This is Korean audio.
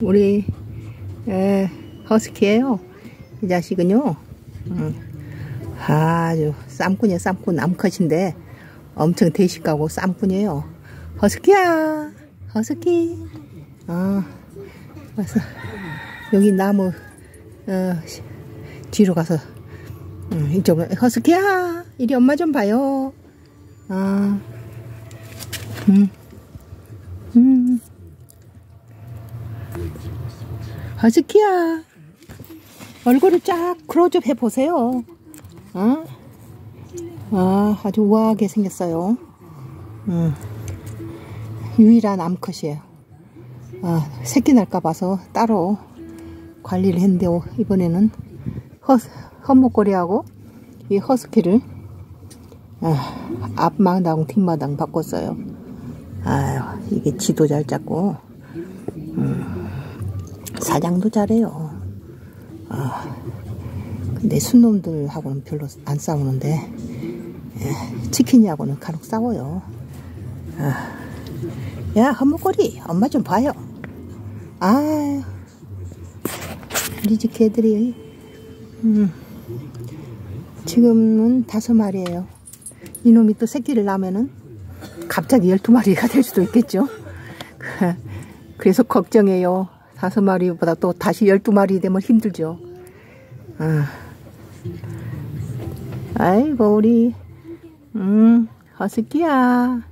우리 에, 허스키예요. 이 자식은요. 음, 아주 쌈꾼이야 쌈꾼 암컷인데 엄청 대식하고 쌈꾼이에요. 허스키야 허스키. 아 여기 나무 어, 뒤로 가서 음, 이쪽으로 허스키야 이리 엄마 좀 봐요. 아 음. 음. 허스키야 얼굴을 쫙 크로즈업 해보세요. 어? 아 아주 우아하게 생겼어요. 음. 유일한 암컷이에요. 아, 새끼 날까 봐서 따로 관리를 했는데 이번에는 허, 헛목걸이하고 이 허스키를 아, 앞마당 뒷마당 바꿨어요. 아유 이게 지도 잘 잡고. 음, 사장도 잘해요. 아, 근데 순놈들하고는 별로 안 싸우는데 예, 치킨이하고는 간혹 싸워요. 아, 야 헛목걸이 엄마 좀 봐요. 아유 우리 집 개들이. 음, 지금은 다섯 마리예요. 이놈이 또 새끼를 낳으면은 갑자기 12마리가 될 수도 있겠죠. 그래서 걱정해요. 다섯 마리보다 또 다시 12마리 되면 힘들죠. 아. 아이고, 우리, 음, 허스키야.